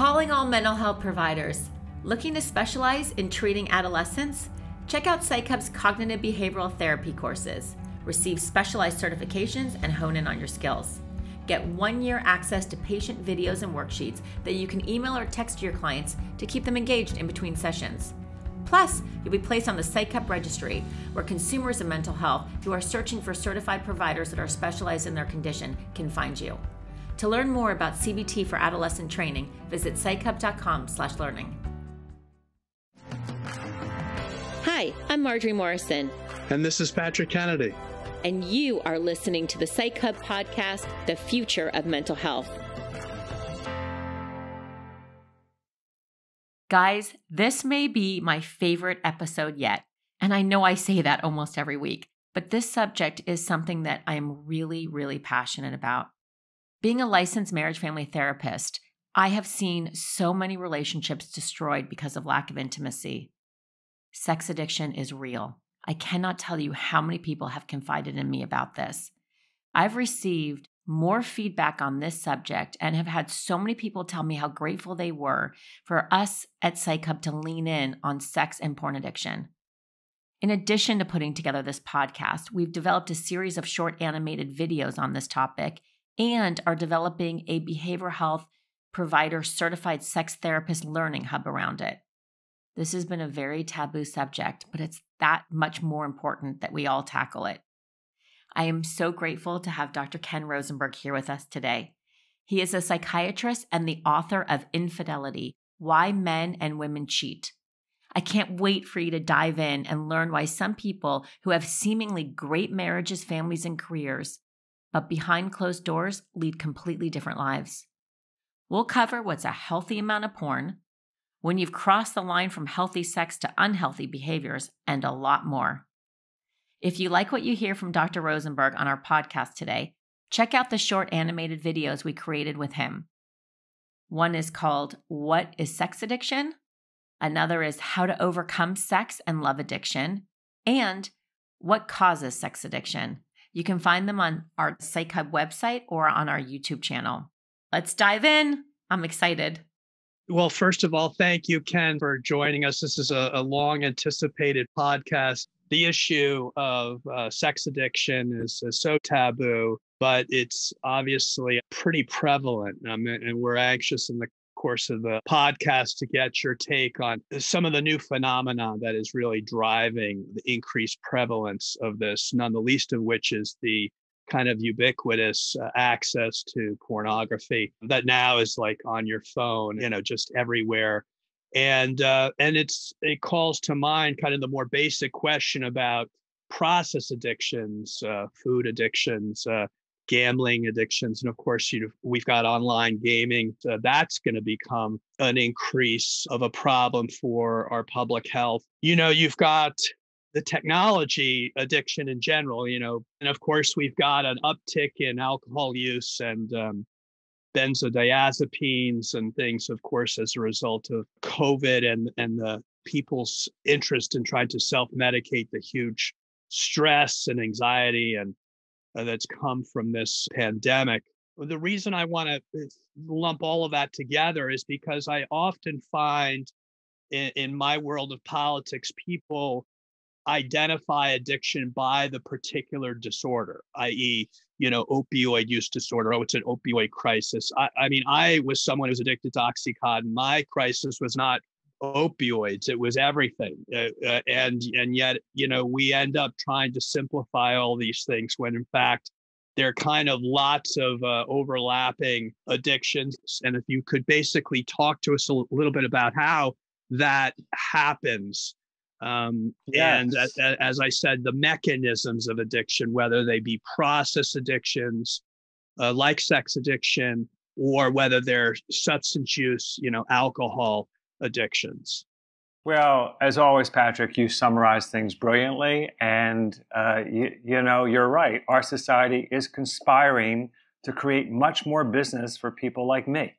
Calling all mental health providers. Looking to specialize in treating adolescents? Check out PsychHub's cognitive behavioral therapy courses. Receive specialized certifications and hone in on your skills. Get one year access to patient videos and worksheets that you can email or text to your clients to keep them engaged in between sessions. Plus, you'll be placed on the PsychHub registry, where consumers of mental health who are searching for certified providers that are specialized in their condition can find you. To learn more about CBT for adolescent training, visit psychhub.com/learning. Hi, I'm Marjorie Morrison. And this is Patrick Kennedy. And you are listening to the Psych Hub podcast, The Future of Mental Health. Guys, this may be my favorite episode yet. And I know I say that almost every week, but this subject is something that I am really, really passionate about. Being a licensed marriage family therapist, I have seen so many relationships destroyed because of lack of intimacy. Sex addiction is real. I cannot tell you how many people have confided in me about this. I've received more feedback on this subject and have had so many people tell me how grateful they were for us at PsychHub to lean in on sex and porn addiction. In addition to putting together this podcast, we've developed a series of short animated videos on this topic and are developing a behavioral health provider certified sex therapist learning hub around it. This has been a very taboo subject, but it's that much more important that we all tackle it. I am so grateful to have Dr. Ken Rosenberg here with us today. He is a psychiatrist and the author of Infidelity Why Men and Women Cheat. I can't wait for you to dive in and learn why some people who have seemingly great marriages, families, and careers but behind closed doors lead completely different lives. We'll cover what's a healthy amount of porn, when you've crossed the line from healthy sex to unhealthy behaviors, and a lot more. If you like what you hear from Dr. Rosenberg on our podcast today, check out the short animated videos we created with him. One is called What is Sex Addiction? Another is How to Overcome Sex and Love Addiction, and What Causes Sex Addiction. You can find them on our Psych Hub website or on our YouTube channel. Let's dive in. I'm excited. Well, first of all, thank you, Ken, for joining us. This is a, a long anticipated podcast. The issue of uh, sex addiction is, is, so taboo, but it's obviously pretty prevalent. Um, and we're anxious in the course of the podcast to get your take on some of the new phenomena that is really driving the increased prevalence of this, none the least of which is the kind of ubiquitous uh, access to pornography that now is like on your phone, you know, just everywhere. And uh, and it's it calls to mind kind of the more basic question about process addictions, uh, food addictions, uh, gambling addictions. And of course, you know, we've got online gaming. So that's going to become an increase of a problem for our public health. You know, you've got the technology addiction in general, you know, and of course, we've got an uptick in alcohol use and um, benzodiazepines and things, of course, as a result of COVID and, and the people's interest in trying to self medicate the huge stress and anxiety and uh, that's come from this pandemic. The reason I want to uh, lump all of that together is because I often find in, in my world of politics, people identify addiction by the particular disorder, i.e., you know, opioid use disorder. Oh, it's an opioid crisis. I, I mean, I was someone who was addicted to Oxycontin. My crisis was not opioids it was everything uh, uh, and and yet you know we end up trying to simplify all these things when in fact there are kind of lots of uh, overlapping addictions and if you could basically talk to us a little bit about how that happens um, yes. and as, as, i said the mechanisms of addiction whether they be process addictions uh, like sex addiction or whether they're substance use you know alcohol addictions? Well, as always, Patrick, you summarize things brilliantly. And, uh, you, you know, you're right. Our society is conspiring to create much more business for people like me,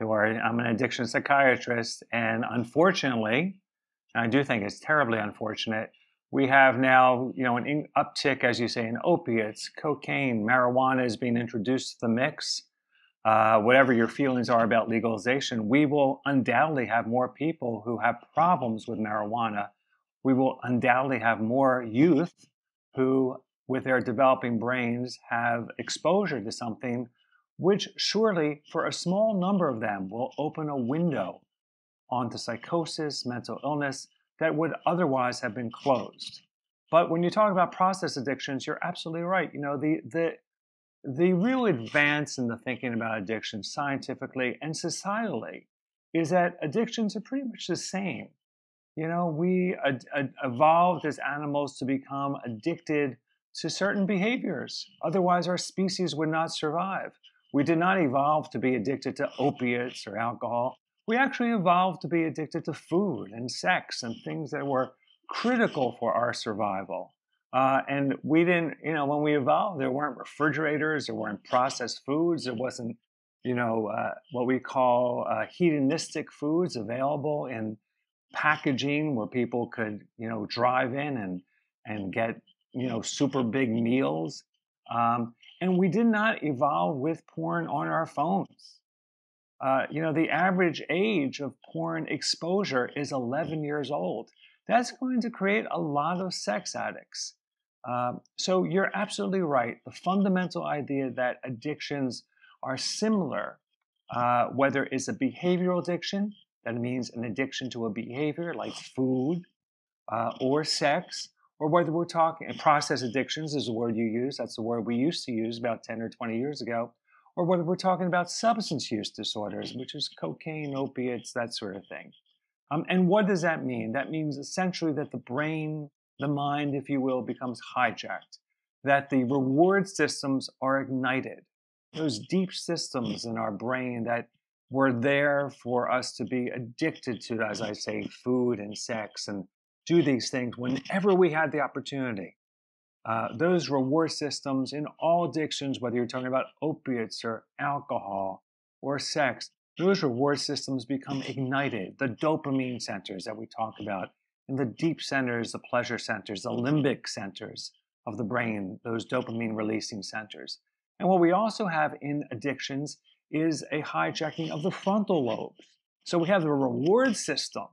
who are, I'm an addiction psychiatrist. And unfortunately, and I do think it's terribly unfortunate, we have now, you know, an uptick, as you say, in opiates, cocaine, marijuana is being introduced to the mix. Uh, whatever your feelings are about legalization, we will undoubtedly have more people who have problems with marijuana. We will undoubtedly have more youth who, with their developing brains, have exposure to something which surely, for a small number of them, will open a window onto psychosis, mental illness that would otherwise have been closed. But when you talk about process addictions, you're absolutely right. You know, the the the real advance in the thinking about addiction scientifically and societally is that addictions are pretty much the same. You know, we ad- ad- evolved as animals to become addicted to certain behaviors. Otherwise, our species would not survive. We did not evolve to be addicted to opiates or alcohol. We actually evolved to be addicted to food and sex and things that were critical for our survival. Uh, and we didn't, you know, when we evolved, there weren't refrigerators, there weren't processed foods, there wasn't, you know, uh, what we call uh, hedonistic foods available in packaging where people could, you know, drive in and and get, you know, super big meals. Um, and we did not evolve with porn on our phones. Uh, you know, the average age of porn exposure is 11 years old that's going to create a lot of sex addicts. Um, so you're absolutely right. The fundamental idea that addictions are similar, uh, whether it's a behavioral addiction, that means an addiction to a behavior like food uh, or sex, or whether we're talking process addictions is the word you use. That's the word we used to use about 10 or 20 years ago. Or whether we're talking about substance use disorders, which is cocaine, opiates, that sort of thing. Um, and what does that mean? That means essentially that the brain, the mind, if you will, becomes hijacked, that the reward systems are ignited. Those deep systems in our brain that were there for us to be addicted to, as I say, food and sex and do these things whenever we had the opportunity. Uh, those reward systems in all addictions, whether you're talking about opiates or alcohol or sex, those reward systems become ignited. The dopamine centers that we talk about, and the deep centers, the pleasure centers, the limbic centers of the brain, those dopamine releasing centers. And what we also have in addictions is a hijacking of the frontal lobe. So we have the reward system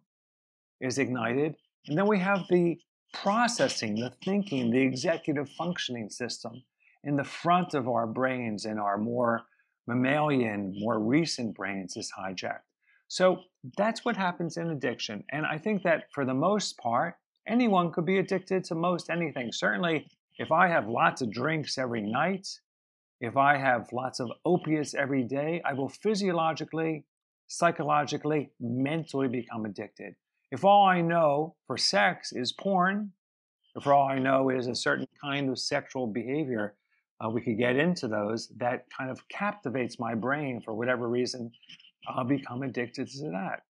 is ignited, and then we have the processing, the thinking, the executive functioning system in the front of our brains in our more mammalian, more recent brains is hijacked. So that's what happens in addiction. And I think that for the most part, anyone could be addicted to most anything. Certainly, if I have lots of drinks every night, if I have lots of opiates every day, I will physiologically, psychologically, mentally become addicted. If all I know for sex is porn, if all I know is a certain kind of sexual behavior, uh, we could get into those, that kind of captivates my brain for whatever reason, I'll become addicted to that.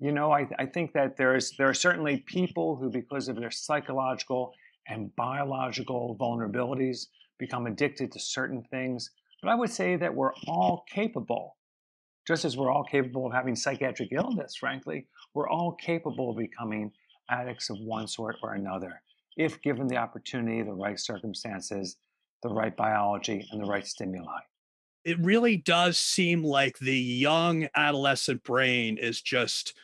You know, I, I think that there's there are certainly people who, because of their psychological and biological vulnerabilities, become addicted to certain things. But I would say that we're all capable, just as we're all capable of having psychiatric illness, frankly, we're all capable of becoming addicts of one sort or another if given the opportunity, the right circumstances, the right biology and the right stimuli. It really does seem like the young adolescent brain is just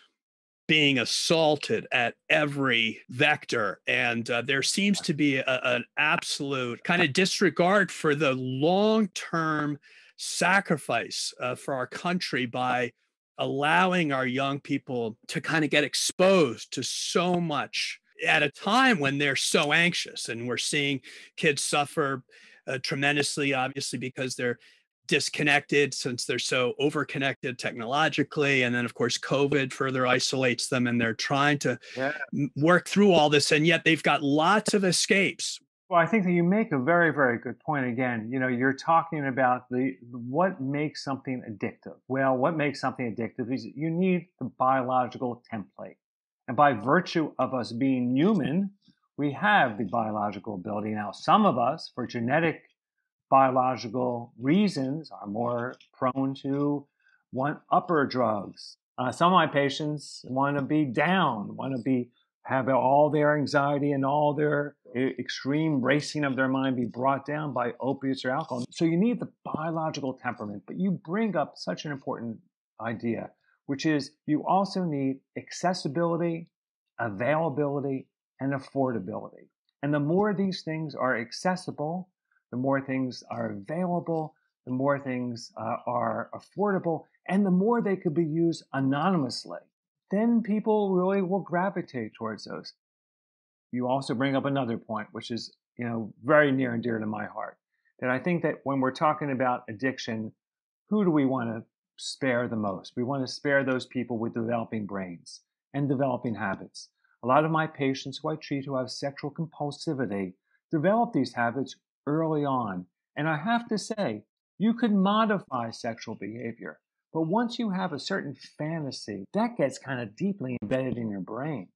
being assaulted at every vector. And uh, there seems to be a, an absolute kind of disregard for the long term sacrifice uh, for our country by allowing our young people to kind of get exposed to so much at a time when they're so anxious. And we're seeing kids suffer uh, tremendously, obviously, because they're disconnected since they're so overconnected technologically. And then, of course, COVID further isolates them and they're trying to yeah. work through all this. And yet they've got lots of escapes. Well, I think that you make a very, very good point. Again, you know, you're talking about the what makes something addictive. Well, what makes something addictive is you need the biological template. And by virtue of us being human, we have the biological ability. Now, some of us, for genetic biological reasons, are more prone to want upper drugs. Uh, some of my patients want to be down, want to be have all their anxiety and all their extreme racing of their mind be brought down by opiates or alcohol. So you need the biological temperament, but you bring up such an important idea, which is you also need accessibility, availability, and affordability. And the more these things are accessible, the more things are available, the more things uh, are affordable, and the more they could be used anonymously then people really will gravitate towards those. You also bring up another point, which is, you know, very near and dear to my heart. That I think that when we're talking about addiction, who do we want to spare the most? We want to spare those people with developing brains and developing habits. A lot of my patients who I treat who have sexual compulsivity develop these habits early on. And I have to say, you could modify sexual behavior. But once you have a certain fantasy, that gets kind of deeply embedded in your brain.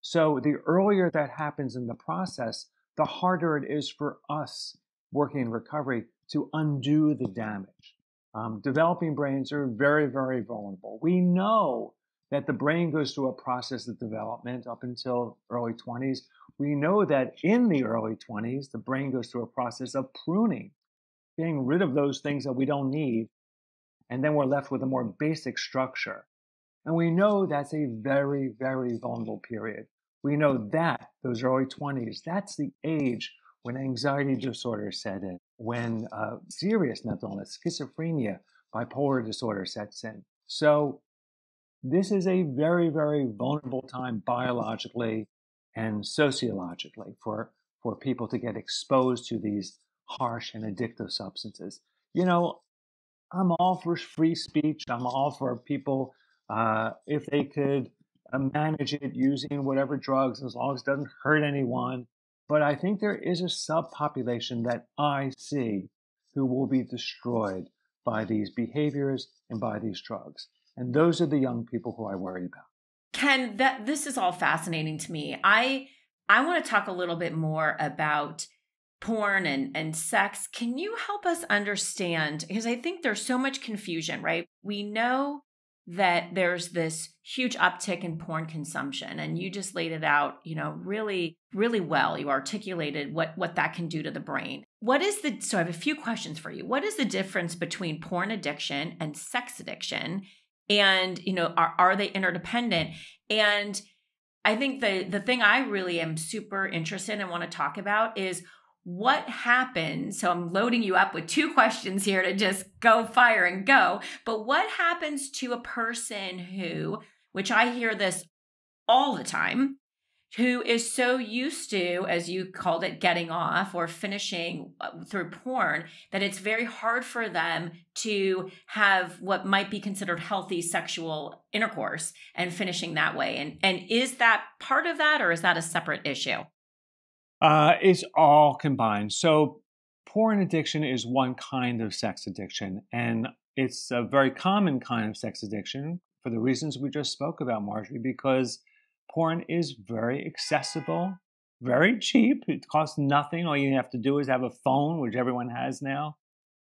So the earlier that happens in the process, the harder it is for us working in recovery to undo the damage. Um, developing brains are very, very vulnerable. We know that the brain goes through a process of development up until early 20s. We know that in the early 20s, the brain goes through a process of pruning, getting rid of those things that we don't need and then we're left with a more basic structure. And we know that's a very, very vulnerable period. We know that those early 20s, that's the age when anxiety disorder set in, when uh, serious mental illness, schizophrenia, bipolar disorder sets in. So this is a very, very vulnerable time biologically and sociologically for, for people to get exposed to these harsh and addictive substances. You know, I'm all for free speech. I'm all for people uh, if they could uh, manage it using whatever drugs as long as it doesn't hurt anyone. But I think there is a subpopulation that I see who will be destroyed by these behaviors and by these drugs. And those are the young people who I worry about. Ken, that this is all fascinating to me. I I want to talk a little bit more about porn and, and sex. Can you help us understand? Because I think there's so much confusion, right? We know that there's this huge uptick in porn consumption and you just laid it out you know really really well you articulated what what that can do to the brain what is the so i have a few questions for you what is the difference between porn addiction and sex addiction and you know are, are they interdependent and i think the the thing i really am super interested in and want to talk about is what happens? So I'm loading you up with two questions here to just go fire and go. But what happens to a person who, which I hear this all the time, who is so used to, as you called it, getting off or finishing uh, through porn, that it's very hard for them to have what might be considered healthy sexual intercourse and finishing that way. And, and is that part of that or is that a separate issue? Uh, it's all combined. So, porn addiction is one kind of sex addiction, and it's a very common kind of sex addiction for the reasons we just spoke about, Marjorie, because porn is very accessible, very cheap. It costs nothing. All you have to do is have a phone, which everyone has now.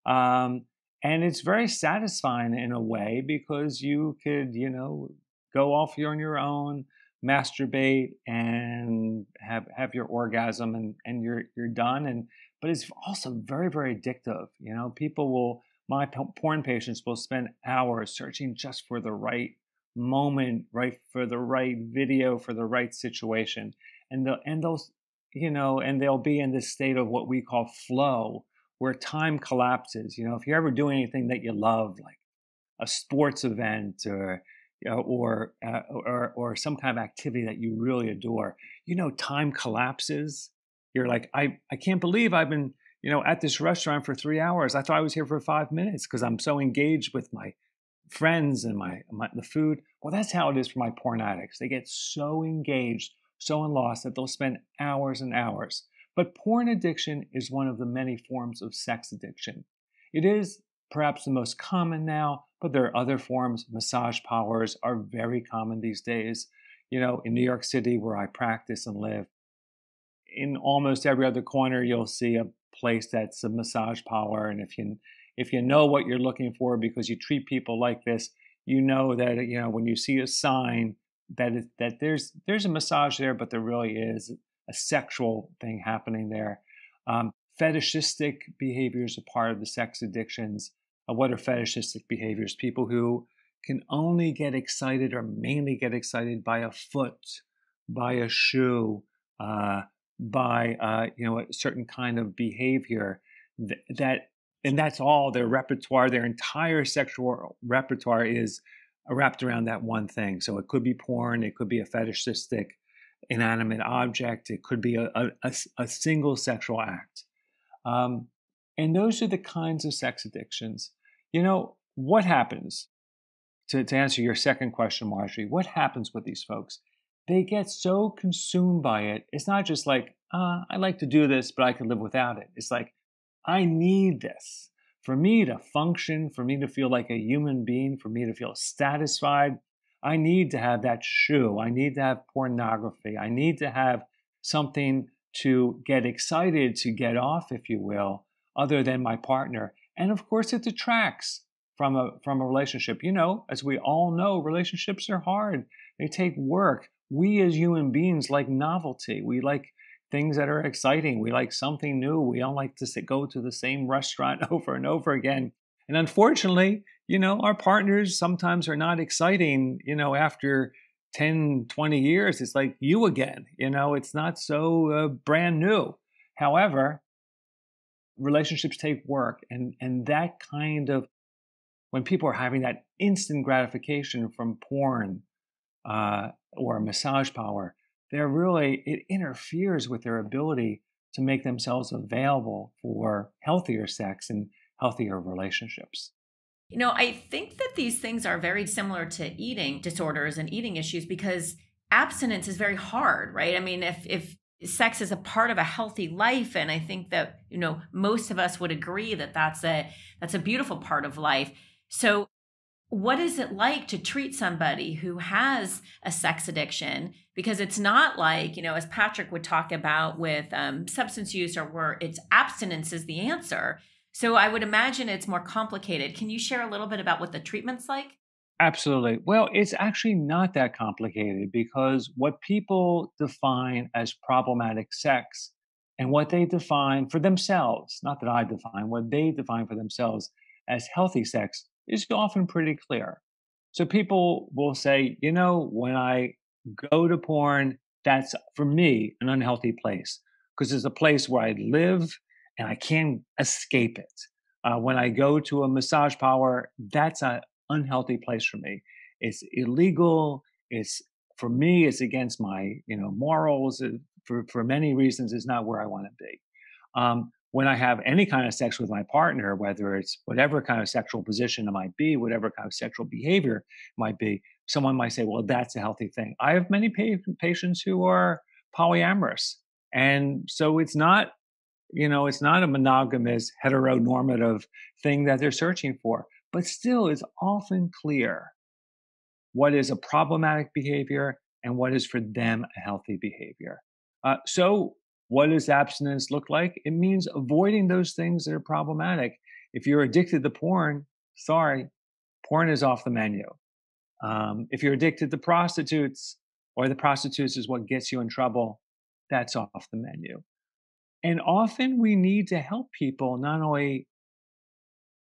Um, and it's very satisfying in a way because you could, you know, go off on your own masturbate and have have your orgasm and and you're you're done and but it's also very very addictive you know people will my porn patients will spend hours searching just for the right moment right for the right video for the right situation and they'll and those you know and they'll be in this state of what we call flow where time collapses you know if you're ever doing anything that you love like a sports event or uh, or, uh, or or some kind of activity that you really adore, you know, time collapses. You're like, I I can't believe I've been you know at this restaurant for three hours. I thought I was here for five minutes because I'm so engaged with my friends and my, my the food. Well, that's how it is for my porn addicts. They get so engaged, so lost that they'll spend hours and hours. But porn addiction is one of the many forms of sex addiction. It is perhaps the most common now, but there are other forms. Massage parlors are very common these days. You know, in New York City, where I practice and live, in almost every other corner, you'll see a place that's a massage parlor. And if you if you know what you're looking for because you treat people like this, you know that you know when you see a sign, that is, that there's there's a massage there, but there really is a sexual thing happening there. Um, fetishistic behaviors are part of the sex addictions. Uh, what are fetishistic behaviors? People who can only get excited or mainly get excited by a foot, by a shoe, uh, by uh, you know a certain kind of behavior th- that and that's all their repertoire their entire sexual repertoire is wrapped around that one thing so it could be porn it could be a fetishistic inanimate object it could be a, a, a single sexual act um, and those are the kinds of sex addictions you know what happens to, to answer your second question marjorie what happens with these folks they get so consumed by it. It's not just like, uh, I like to do this, but I can live without it. It's like, I need this for me to function, for me to feel like a human being, for me to feel satisfied. I need to have that shoe. I need to have pornography. I need to have something to get excited to get off, if you will, other than my partner. And of course, it detracts from a from a relationship. You know, as we all know, relationships are hard. They take work we as human beings like novelty. We like things that are exciting. We like something new. We don't like to go to the same restaurant over and over again. And unfortunately, you know, our partners sometimes are not exciting, you know, after 10, 20 years. It's like you again, you know, it's not so uh, brand new. However, relationships take work and and that kind of when people are having that instant gratification from porn uh, or massage parlor, they're really, it interferes with their ability to make themselves available for healthier sex and healthier relationships. You know, I think that these things are very similar to eating disorders and eating issues because abstinence is very hard, right? I mean, if if sex is a part of a healthy life and I think that, you know, most of us would agree that that's a that's a beautiful part of life. So what is it like to treat somebody who has a sex addiction? Because it's not like you know as patrick would talk about with um, substance use or where it's abstinence is the answer. So i would imagine it's more complicated. Can you share a little bit about what the treatment's like? Absolutely. Well it's actually not that complicated because what people define as problematic sex and what they define for themselves not that i define what they define for themselves as healthy sex is often pretty clear. So people will say, you know, when I go to porn, that's for me an unhealthy place because it's a place where I live and I can't escape it. Uh, when I go to a massage parlor, that's an unhealthy place for me. It's illegal. It's for me. It's against my you know morals. It, for for many reasons, it's not where I want to be. Um, when I have any kind of sex with my partner, whether it's whatever kind of sexual position it might be, whatever kind of sexual behavior it might be, someone might say, well, that's a healthy thing. I have many pa- patients who are polyamorous. And so it's not, you know, it's not a monogamous, heteronormative thing that they're searching for, but still it's often clear what is a problematic behavior and what is for them a healthy behavior. Uh, so what does abstinence look like? It means avoiding those things that are problematic. If you're addicted to porn, sorry, porn is off the menu. Um, if you're addicted to prostitutes, or the prostitutes is what gets you in trouble, that's off the menu. And often we need to help people not only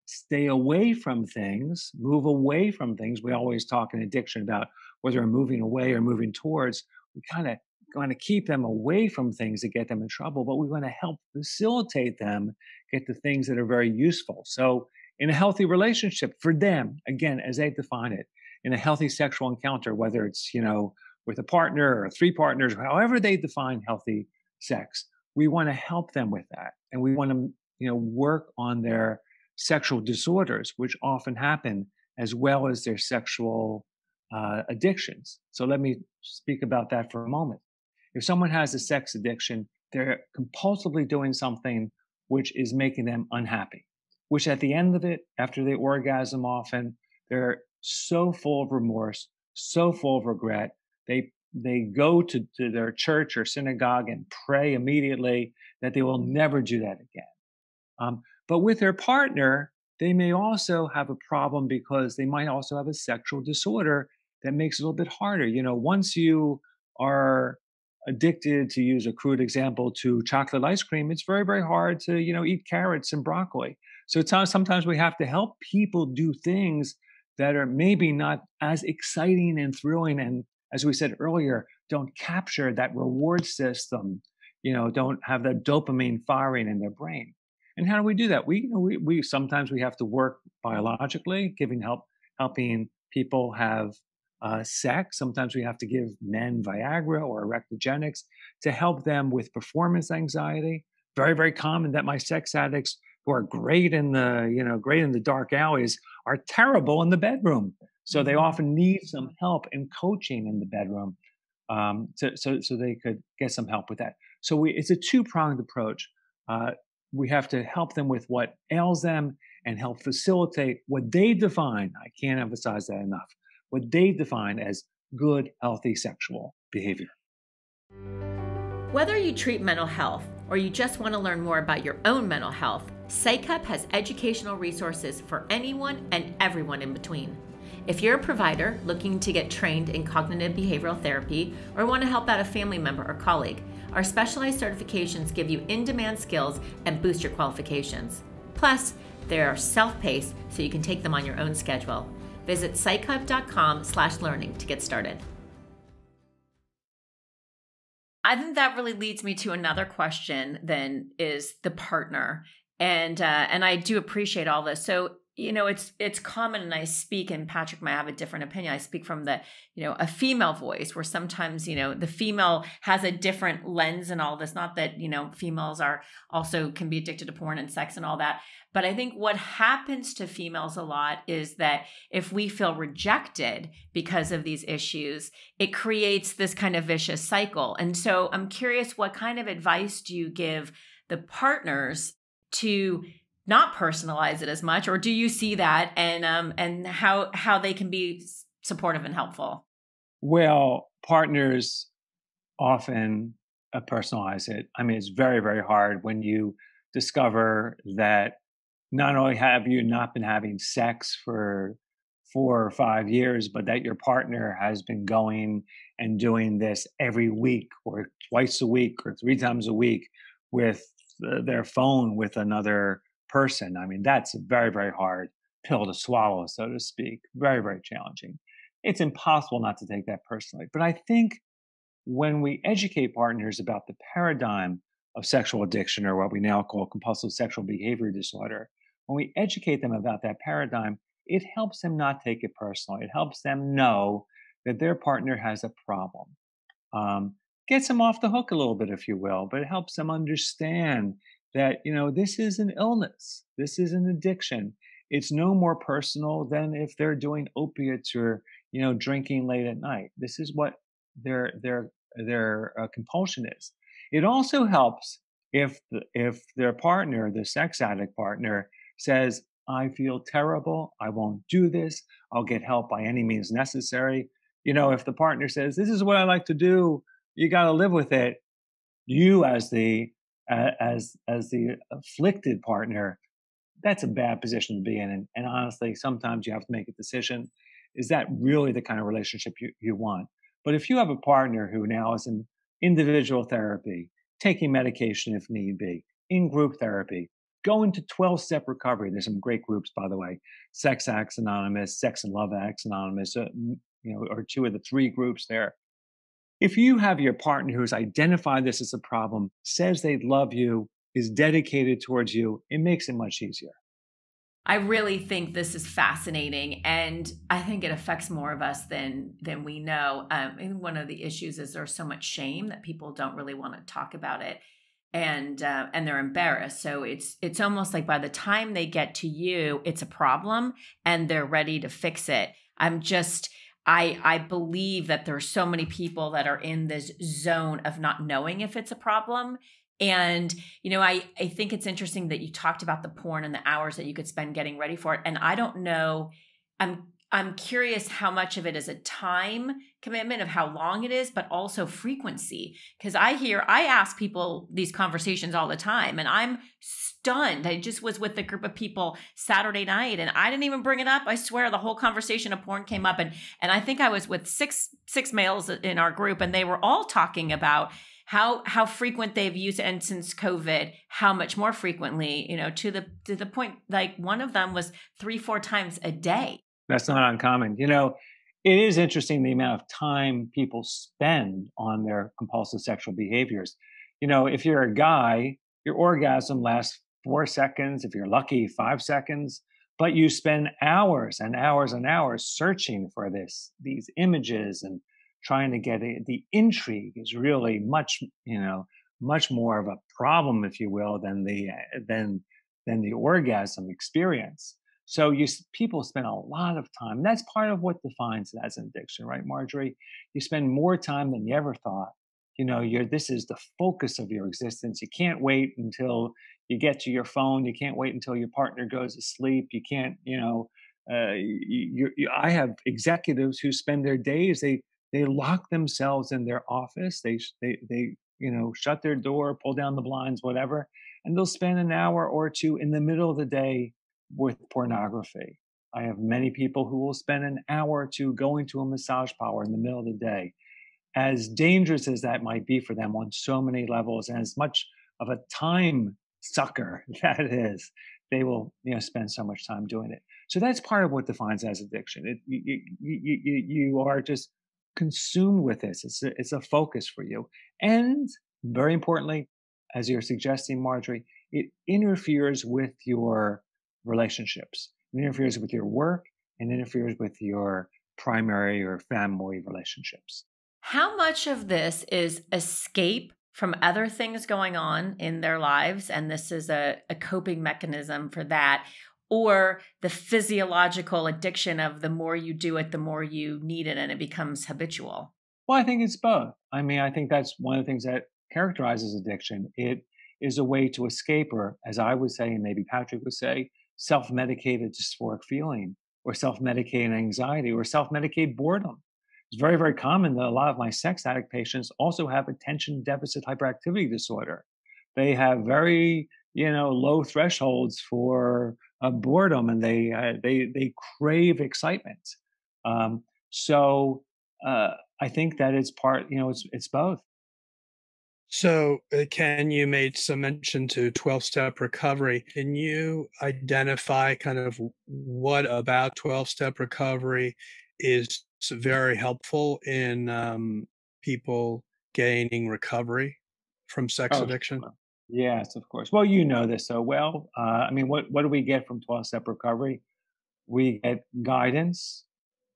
stay away from things, move away from things. We always talk in addiction about whether we're moving away or moving towards. We kind of going to keep them away from things that get them in trouble, but we want to help facilitate them get to things that are very useful. So, in a healthy relationship for them, again, as they define it, in a healthy sexual encounter, whether it's, you know, with a partner or three partners, however they define healthy sex, we want to help them with that. And we want to, you know, work on their sexual disorders, which often happen as well as their sexual uh, addictions. So let me speak about that for a moment. If someone has a sex addiction, they're compulsively doing something which is making them unhappy, which at the end of it, after they orgasm often, they're so full of remorse, so full of regret. They they go to, to their church or synagogue and pray immediately that they will never do that again. Um, but with their partner, they may also have a problem because they might also have a sexual disorder that makes it a little bit harder. You know, once you are addicted to use a crude example to chocolate ice cream it's very very hard to you know eat carrots and broccoli. So sometimes we have to help people do things that are maybe not as exciting and thrilling and as we said earlier don't capture that reward system you know don't have that dopamine firing in their brain. And how do we do that? We you know we, we sometimes we have to work biologically giving help helping people have uh, sex. Sometimes we have to give men Viagra or erectogenics to help them with performance anxiety. Very, very common that my sex addicts who are great in the, you know, great in the dark alleys are terrible in the bedroom. So they mm-hmm. often need some help and coaching in the bedroom, um, to, so so they could get some help with that. So we, it's a two pronged approach. Uh, we have to help them with what ails them and help facilitate what they define. I can't emphasize that enough what they define as good, healthy sexual behavior. Whether you treat mental health or you just want to learn more about your own mental health, PsychHub has educational resources for anyone and everyone in between. If you're a provider looking to get trained in cognitive behavioral therapy or want to help out a family member or colleague, our specialized certifications give you in demand skills and boost your qualifications. Plus, they are self paced so you can take them on your own schedule. Visit psychhub.com slash learning to get started. I think that really leads me to another question then is the partner. And uh, and I do appreciate all this. So you know it's it's common and i speak and patrick might have a different opinion. I speak from the you know a female voice where sometimes you know the female has a different lens and all this. Not that you know females are also can be addicted to porn and sex and all that but i think what happens to females a lot is that if we feel rejected because of these issues it creates this kind of vicious cycle. And so i'm curious what kind of advice do you give the partners to not personalize it as much or do you see that and um and how how they can be supportive and helpful? Well partners often uh, personalize it. I mean it's very very hard when you discover that not only have you not been having sex for four or five years, but that your partner has been going and doing this every week or twice a week or three times a week with their phone with another person. I mean, that's a very, very hard pill to swallow, so to speak. Very, very challenging. It's impossible not to take that personally. But I think when we educate partners about the paradigm of sexual addiction, or what we now call compulsive sexual behavior disorder, when we educate them about that paradigm, it helps them not take it personally. It helps them know that their partner has a problem. Um, gets them off the hook a little bit, if you will, but it helps them understand that you know this is an illness this is an addiction. It's no more personal than if they're doing opiates or you know drinking late at night. This is what their their their uh, compulsion is. It also helps if if their partner the sex addict partner says i feel terrible. I won't do this. I'll get help by any means necessary. You know if the partner says this is what i like to do. You got to live with it. You as the as as the afflicted partner, that's a bad position to be in. And, and, honestly, sometimes you have to make a decision: is that really the kind of relationship you, you want? But if you have a partner who now is in individual therapy, taking medication if need be, in group therapy, going to 12 step recovery. There's some great groups, by the way, Sex Addicts Anonymous, Sex and Love Addicts Anonymous, uh, you know, or two of the three groups there if you have your partner who's identified this as a problem, says they love you, is dedicated towards you, it makes it much easier. I really think this is fascinating, and I think it affects more of us than than we know. Um, one of the issues is there's so much shame that people don't really want to talk about it, and uh, and they're embarrassed. So it's it's almost like by the time they get to you, it's a problem, and they're ready to fix it. I'm just I I believe that there's so many people that are in this zone of not knowing if it's a problem. And you know, I I think it's interesting that you talked about the porn and the hours that you could spend getting ready for it. And I don't know, I'm I'm curious how much of it is a time commitment of how long it is, but also frequency. Because I hear, I ask people these conversations all the time, and I'm stunned. I just was with a group of people Saturday night, and I didn't even bring it up. I swear, the whole conversation of porn came up, and and I think I was with six six males in our group, and they were all talking about how how frequent they've used and since covid how much more frequently you know to the to the point like one of them was three four times a day that's not uncommon. You know, it is interesting the amount of time people spend on their compulsive sexual behaviors. You know, if you're a guy, your orgasm lasts four seconds, if you're lucky, five seconds, but you spend hours and hours and hours searching for this, these images and trying to get it. The intrigue is really much, you know, much more of a problem, if you will, than the than than the orgasm experience. So you people spend a lot of time. That's part of what defines it as an addiction, right, Marjorie? You spend more time than you ever thought. You know, you're this is the focus of your existence. You can't wait until you get to your phone. You can't wait until your partner goes to sleep. You can't, you know, uh, you, you, I have executives who spend their days they they lock themselves in their office. They they they you know shut their door, pull down the blinds, whatever, and they'll spend an hour or two in the middle of the day with pornography. I have many people who will spend an hour or two going to a massage parlor in the middle of the day. As dangerous as that might be for them on so many levels, and as much of a time sucker that is, they will you know spend so much time doing it. So that's part of what defines as addiction. It, you, you, you, you are just consumed with this. It's a, it's a focus for you, and very importantly, as you're suggesting, Marjorie, it interferes with your relationships. It interferes with your work and interferes with your primary or family relationships. How much of this is escape from other things going on in their lives? And this is a, a coping mechanism for that. Or the physiological addiction of the more you do it, the more you need it, and it becomes habitual? Well, I think it's both. I mean, I think that's one of the things that characterizes addiction. It is a way to escape, or as I would say, and maybe Patrick would say, self medicated dysphoric feeling or self medicated anxiety or self medicated boredom. It's very, very common that a lot of my sex addict patients also have attention deficit hyperactivity disorder. They have very, you know, low thresholds for uh, boredom, and they uh, they they crave excitement. Um, so uh, I think that it's part, you know, it's it's both. So, uh, Ken, you made some mention to 12 step recovery. Can you identify kind of what about 12 step recovery is very helpful in um, people gaining recovery from sex oh, addiction? Yes, of course. Well, you know this so well. Uh, I mean, what, what do we get from 12 step recovery? We get guidance,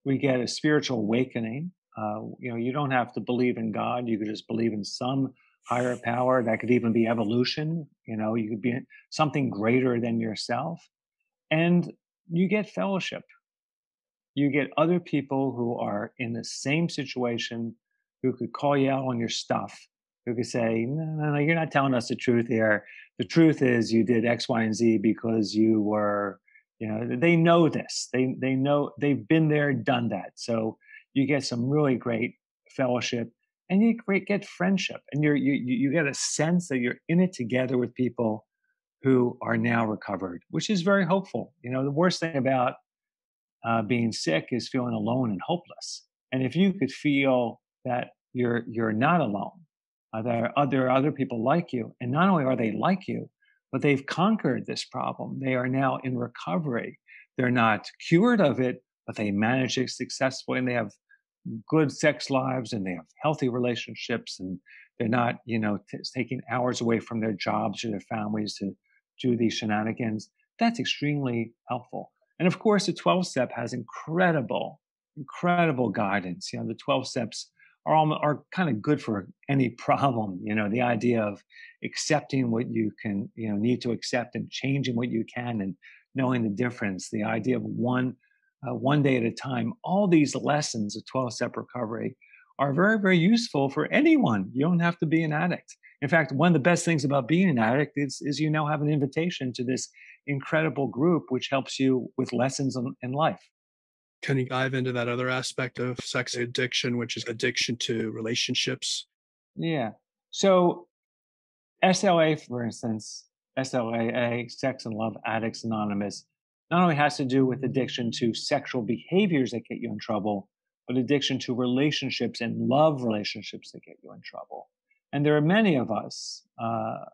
we get a spiritual awakening. Uh, you know, you don't have to believe in God, you could just believe in some higher power. That could even be evolution. You know, you could be something greater than yourself. And you get fellowship. You get other people who are in the same situation who could call you out on your stuff, who could say, no, no, no, you're not telling us the truth here. The truth is you did X, Y, and Z because you were, you know, they know this. They they know they've been there, done that. So you get some really great fellowship and you get friendship and you're, you, you get a sense that you're in it together with people who are now recovered, which is very hopeful. You know, the worst thing about uh, being sick is feeling alone and hopeless. And if you could feel that you're you're not alone, uh, there are there are other people like you, and not only are they like you, but they've conquered this problem. They are now in recovery. They're not cured of it, but they manage it successfully, and they have good sex lives and they have healthy relationships and they're not you know t- taking hours away from their jobs or their families to do these shenanigans that's extremely helpful. And of course the 12 step has incredible incredible guidance. You know the 12 steps are all, are kind of good for any problem you know the idea of accepting what you can you know need to accept and changing what you can and knowing the difference. The idea of one uh, one day at a time. All these lessons of 12 step recovery are very, very useful for anyone. You don't have to be an addict. In fact, one of the best things about being an addict is, is you now have an invitation to this incredible group, which helps you with lessons in, in life. Can you dive into that other aspect of sex addiction, which is addiction to relationships? Yeah. So, SLA, for instance, SLAA, Sex and Love Addicts Anonymous, not only has to do with addiction to sexual behaviors that get you in trouble, but addiction to relationships and love relationships that get you in trouble. And there are many of us, uh,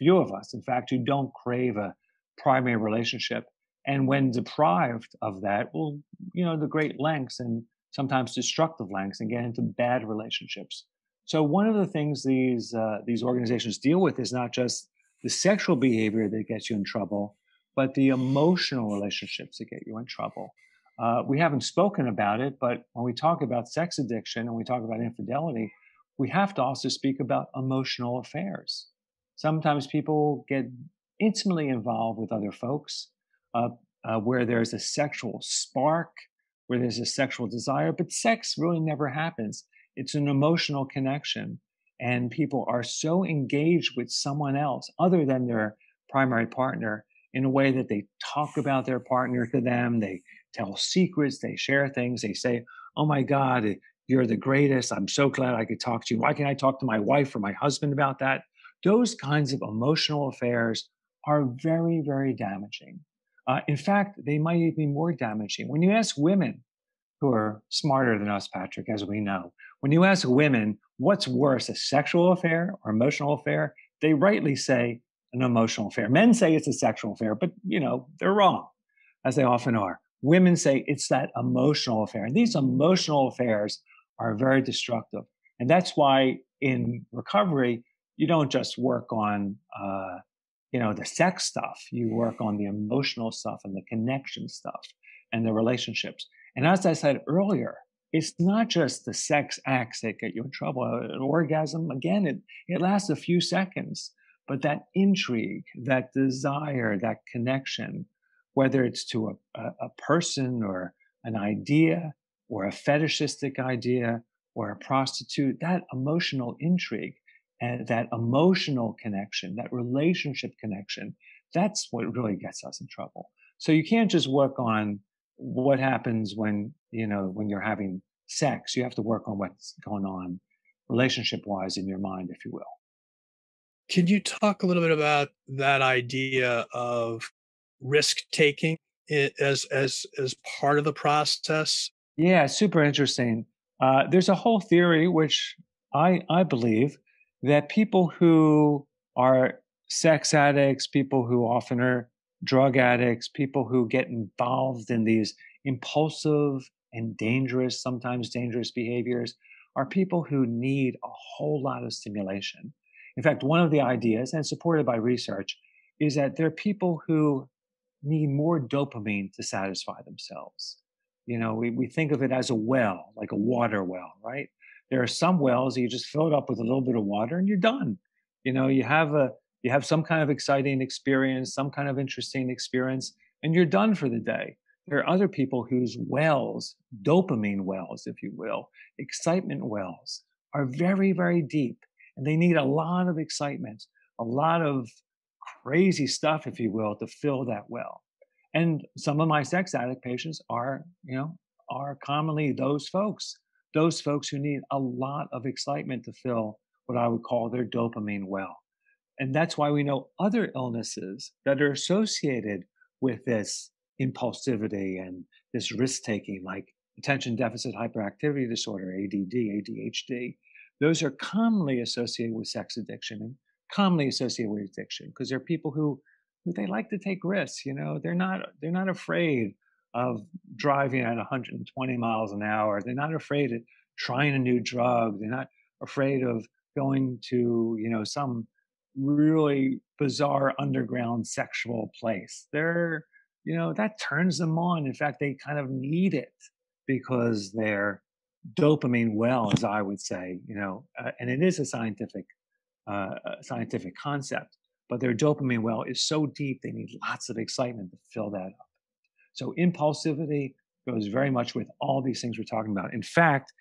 few of us, in fact, who don't crave a primary relationship. And when deprived of that, will, you know, the great lengths and sometimes destructive lengths and get into bad relationships. So one of the things these uh, these organizations deal with is not just the sexual behavior that gets you in trouble, but the emotional relationships that get you in trouble. Uh, we haven't spoken about it, but when we talk about sex addiction and we talk about infidelity, we have to also speak about emotional affairs. Sometimes people get intimately involved with other folks uh, uh, where there's a sexual spark, where there's a sexual desire, but sex really never happens. It's an emotional connection. And people are so engaged with someone else other than their primary partner in a way that they talk about their partner to them, they tell secrets, they share things, they say, Oh my God, you're the greatest. I'm so glad I could talk to you. Why can't I talk to my wife or my husband about that? Those kinds of emotional affairs are very, very damaging. Uh, in fact, they might even be more damaging. When you ask women who are smarter than us, Patrick, as we know, when you ask women what's worse, a sexual affair or emotional affair, they rightly say an emotional affair. Men say it's a sexual affair, but you know, they're wrong, as they often are. Women say it's that emotional affair. And these emotional affairs are very destructive. And that's why in recovery, you don't just work on uh, you know the sex stuff you work on the emotional stuff and the connection stuff and the relationships and as i said earlier it's not just the sex acts that get you in trouble an orgasm again it, it lasts a few seconds but that intrigue that desire that connection whether it's to a, a, person or an idea or a fetishistic idea or a prostitute that emotional intrigue and that emotional connection, that relationship connection, that's what really gets us in trouble. So you can't just work on what happens when, you know, when you're having sex. You have to work on what's going on relationship wise in your mind, if you will. Can you talk a little bit about that idea of risk taking as as as part of the process? Yeah, super interesting. Uh, there's a whole theory which I I believe that people who are sex addicts, people who often are drug addicts, people who get involved in these impulsive and dangerous, sometimes dangerous behaviors, are people who need a whole lot of stimulation. In fact, one of the ideas, and supported by research, is that there are people who need more dopamine to satisfy themselves. You know, we, we think of it as a well, like a water well, right? There are some wells you just fill it up with a little bit of water and you're done. You know, you have a you have some kind of exciting experience, some kind of interesting experience, and you're done for the day. There are other people whose wells, dopamine wells, if you will, excitement wells, are very, very deep. And they need a lot of excitement, a lot of crazy stuff, if you will, to fill that well. And some of my sex addict patients are, you know, are commonly those folks those folks who need a lot of excitement to fill what I would call their dopamine well. And that's why we know other illnesses that are associated with this impulsivity and this risk taking, like attention deficit hyperactivity disorder, ADD, ADHD. Those are commonly associated with sex addiction and commonly associated with addiction because they're people who, who they like to take risks. You know, they're not they're not afraid of driving at 120 miles an hour. They're not afraid of trying a new drug. They're not afraid of going to, you know, some really bizarre underground sexual place. They're, you know, that turns them on. In fact, they kind of need it because they're dopamine well, as I would say, you know, uh, and it is a scientific, uh, scientific concept. But their dopamine well is so deep, they need lots of excitement to fill that up. So impulsivity goes very much with all these things we're talking about. In fact,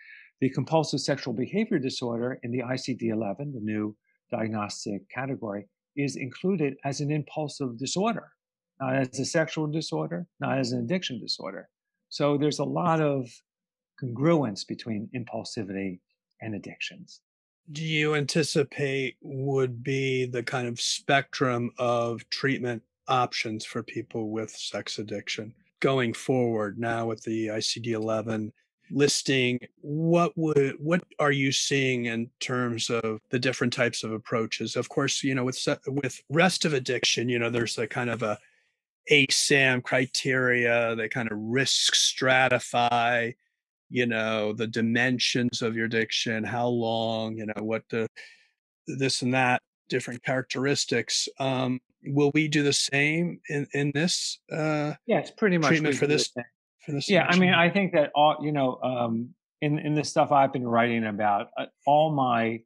the compulsive sexual behavior disorder in the ICD 11, the new diagnostic category, is included as an impulsive disorder, not as a sexual disorder, not as an addiction disorder. So there's a lot of congruence between impulsivity and addictions. Do you anticipate would be the kind of spectrum of treatment options for people with sex addiction going forward now with the ICD-11 listing what would what are you seeing in terms of the different types of approaches of course you know with with rest of addiction you know there's a kind of a asam criteria they kind of risk stratify you know the dimensions of your addiction how long you know what the this and that different characteristics um will we do the same in in this uh yeah it's pretty much treatment for this for this yeah i mean i think that all you know um in in the stuff i've been writing about uh, all my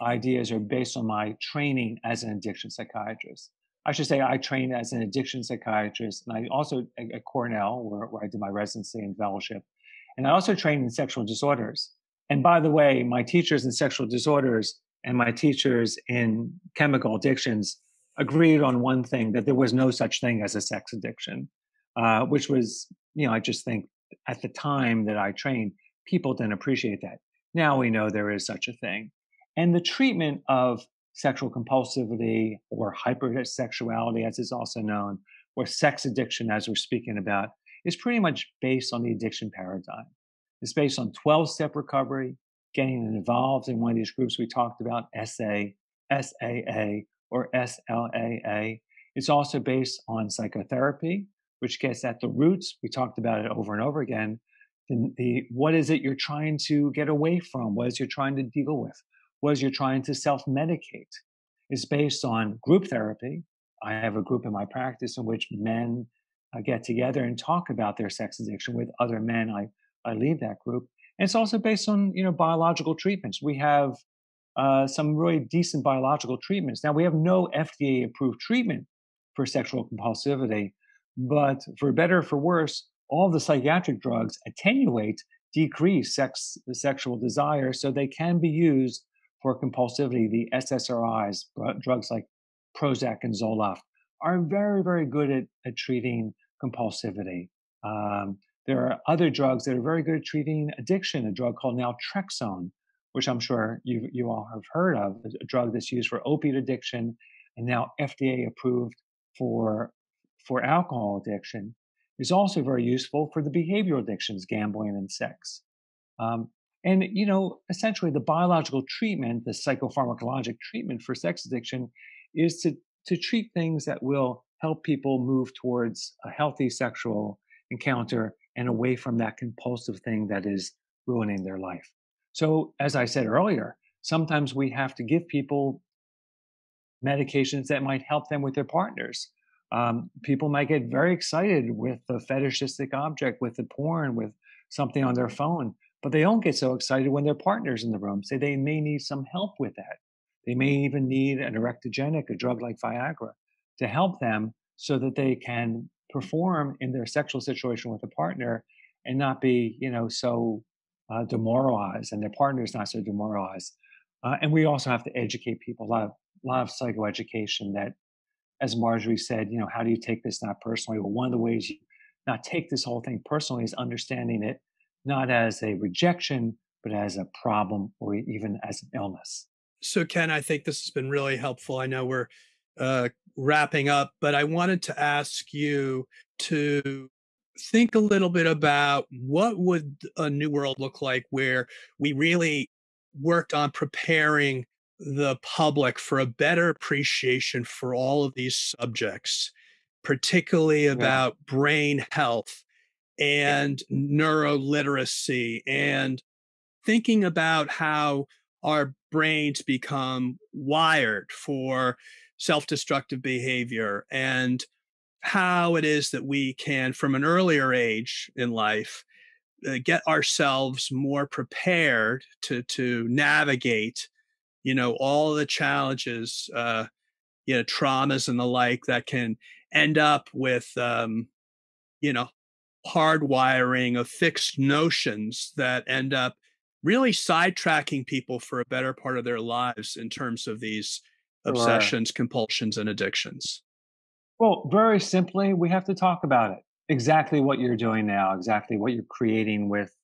ideas are based on my training as an addiction psychiatrist. I should say i trained as an addiction psychiatrist and i also at cornell where, where i did my residency and fellowship and i also trained in sexual disorders and by the way my teachers in sexual disorders and my teachers in chemical addictions agreed on one thing that there was no such thing as a sex addiction, uh, which was, you know, I just think at the time that I trained, people didn't appreciate that. Now we know there is such a thing. And the treatment of sexual compulsivity or hypersexuality, as it's also known, or sex addiction, as we're speaking about, is pretty much based on the addiction paradigm. It's based on 12 step recovery, getting involved in one of these groups we talked about, SA, SAA, or SLAA. It's also based on psychotherapy, which gets at the roots. We talked about it over and over again. The, the, what is it you're trying to get away from? What is you're trying to deal with? What is you're trying to self-medicate? It's based on group therapy. I have a group in my practice in which men uh, get together and talk about their sex addiction with other men. I, I lead that group. And it's also based on you know biological treatments. We have uh, some really decent biological treatments. Now, we have no FDA approved treatment for sexual compulsivity, but for better or for worse, all the psychiatric drugs attenuate, decrease sex, the sexual desire, so they can be used for compulsivity. The SSRIs, drugs like Prozac and Zoloft, are very, very good at, at treating compulsivity. Um, there are other drugs that are very good at treating addiction, a drug called naltrexone, which I'm sure you, you all have heard of, a drug that's used for opiate addiction and now FDA approved for, for alcohol addiction, is also very useful for the behavioral addictions, gambling and sex. Um, and, you know, essentially the biological treatment, the psychopharmacologic treatment for sex addiction is to, to treat things that will help people move towards a healthy sexual encounter and away from that compulsive thing that is ruining their life. So, as I said earlier, sometimes we have to give people medications that might help them with their partners. Um, people might get very excited with the fetishistic object, with the porn, with something on their phone, but they don't get so excited when their partner's in the room. Say they may need some help with that. They may even need an erectogenic, a drug like Viagra, to help them so that they can perform in their sexual situation with a partner and not be, you know, so uh, demoralized and their partner's not so demoralized. Uh, and we also have to educate people, a lot of, a lot of psychoeducation that, as Marjorie said, you know, how do you take this not personally? Well, one of the ways you not take this whole thing personally is understanding it not as a rejection, but as a problem or even as an illness. So, Ken, I think this has been really helpful. I know we're uh, wrapping up, but I wanted to ask you to think a little bit about what would a new world look like where we really worked on preparing the public for a better appreciation for all of these subjects particularly about yeah. brain health and neuroliteracy and thinking about how our brains become wired for self-destructive behavior and how it is that we can, from an earlier age in life, uh, get ourselves more prepared to to navigate, you know, all the challenges, uh, you know, traumas and the like that can end up with, um, you know, hardwiring of fixed notions that end up really sidetracking people for a better part of their lives in terms of these obsessions, compulsions, and addictions. Well, very simply, we have to talk about it. exactly what you're doing now, exactly what you're creating with,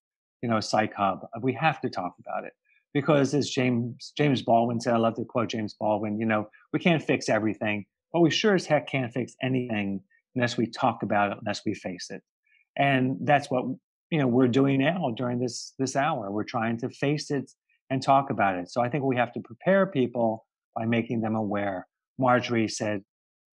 you know, Psych Hub. Uh, we have to talk about it because, as James James Baldwin said, I love to quote James Baldwin. You know, we can't fix everything, but we sure as heck can't fix anything unless we talk about it, unless we face it. And that's what you know we're doing now during this this hour. We're trying to face it and talk about it. So I think we have to prepare people by making them aware. Marjorie said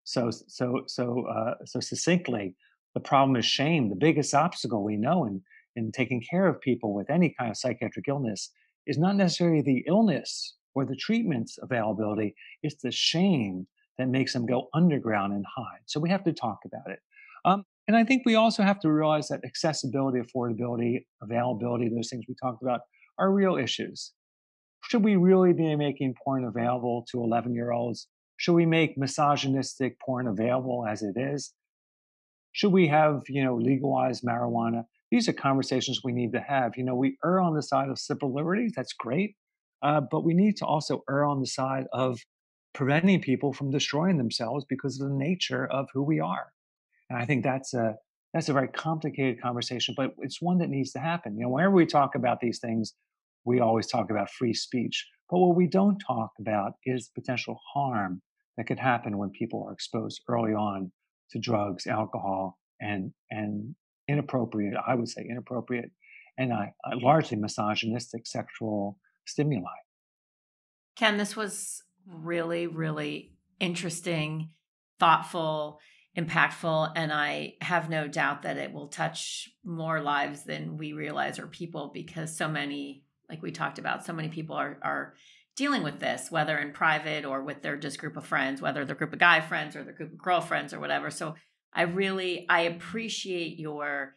so so so uh, so succinctly. The problem is shame. The biggest obstacle we know in in taking care of people with any kind of psychiatric illness is not necessarily the illness or the treatment's availability. It's the shame that makes them go underground and hide. So we have to talk about it. Um, and I think we also have to realize that accessibility, affordability, availability, those things we talked about are real issues. Should we really be making porn available to 11 year olds? Should we make misogynistic porn available as it is? Should we have, you know, legalized marijuana? These are conversations we need to have. You know, we err on the side of civil liberties. That's great. Uh, but we need to also err on the side of preventing people from destroying themselves because of the nature of who we are. And I think that's a that's a very complicated conversation, but it's one that needs to happen. You know, whenever we talk about these things, we always talk about free speech. But what we don't talk about is potential harm that could happen when people are exposed early on to drugs, alcohol, and and inappropriate, I would say inappropriate, and uh, largely misogynistic sexual stimuli. Ken, this was really, really interesting, thoughtful, impactful, and I have no doubt that it will touch more lives than we realize or people because so many like we talked about, so many people are are dealing with this, whether in private or with their just group of friends, whether they're group of guy friends or their group of girlfriends or whatever. So I really I appreciate your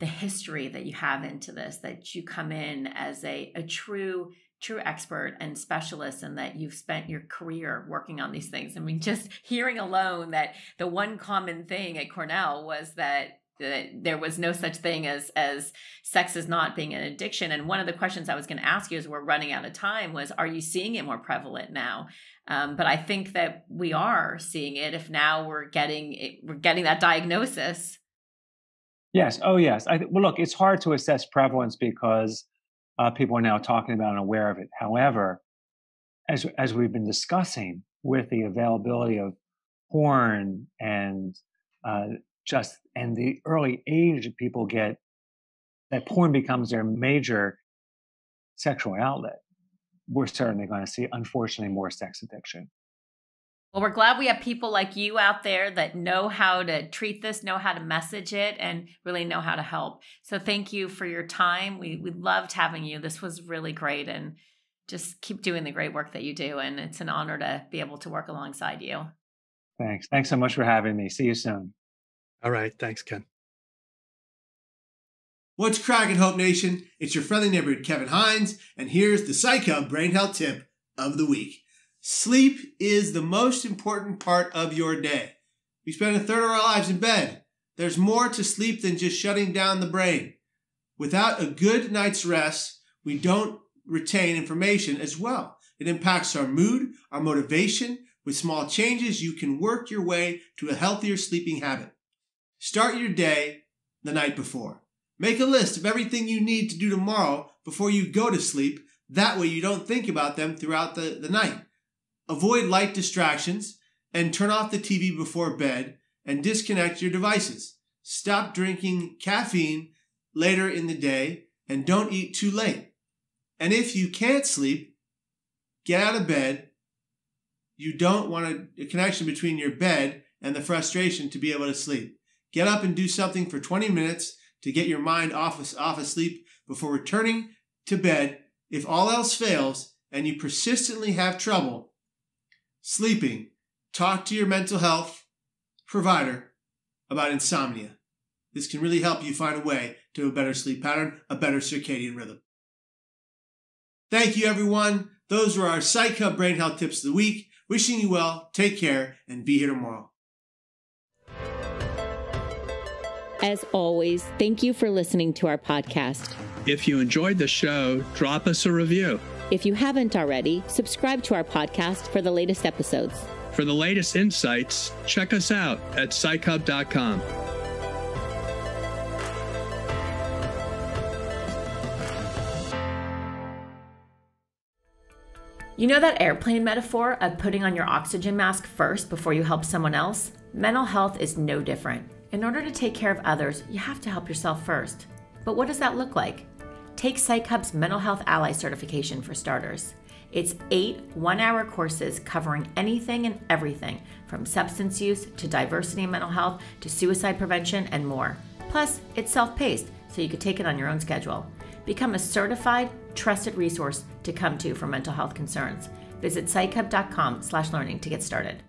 the history that you have into this, that you come in as a, a true true expert and specialist and that you've spent your career working on these things. I mean, just hearing alone that the one common thing at Cornell was that that there was no such thing as as sex is not being an addiction. And one of the questions i was going to ask you as we're running out of time was are you seeing it more prevalent now? Um, but i think that we are seeing it if now we're getting it, we're getting that diagnosis. Yes. Oh yes. I, well look it's hard to assess prevalence because uh, people are now talking about and aware of it. However as as we've been discussing with the availability of porn and uh, just and the early age people get that porn becomes their major sexual outlet we're certainly going to see unfortunately more sex addiction well we're glad we have people like you out there that know how to treat this know how to message it and really know how to help so thank you for your time we we loved having you this was really great and just keep doing the great work that you do and it's an honor to be able to work alongside you thanks thanks so much for having me see you soon all right. Thanks, Ken. What's cracking, Hope Nation? It's your friendly neighborhood, Kevin Hines, and here's the Psych Hub Brain Health Tip of the Week. Sleep is the most important part of your day. We spend a third of our lives in bed. There's more to sleep than just shutting down the brain. Without a good night's rest, we don't retain information as well. It impacts our mood, our motivation. With small changes, you can work your way to a healthier sleeping habit. Start your day the night before. Make a list of everything you need to do tomorrow before you go to sleep. That way you don't think about them throughout the, the night. Avoid light distractions and turn off the TV before bed and disconnect your devices. Stop drinking caffeine later in the day and don't eat too late. And if you can't sleep, get out of bed. You don't want a, connection between your bed and the frustration to be able to sleep. Get up and do something for 20 minutes to get your mind off of, off of sleep before returning to bed. If all else fails and you persistently have trouble sleeping, talk to your mental health provider about insomnia. This can really help you find a way to a better sleep pattern, a better circadian rhythm. Thank you, everyone. Those were our Psych Hub Brain Health Tips of the week. Wishing you well, take care, and be here tomorrow. As always, thank you for listening to our podcast. If you enjoyed the show, drop us a review. If you haven't already, subscribe to our podcast for the latest episodes. For the latest insights, check us out at psychhub.com. You know that airplane metaphor of putting on your oxygen mask first before you help someone else? Mental health is no different. In order to take care of others, you have to help yourself first. But what does that look like? Take PsychHub's Mental Health Ally certification for starters. It's eight one hour courses covering anything and everything from substance use to diversity and mental health to suicide prevention and more. Plus, it's self paced, so you can take it on your own schedule. Become a certified, trusted resource to come to for mental health concerns. Visit psychhub.com slash learning to get started.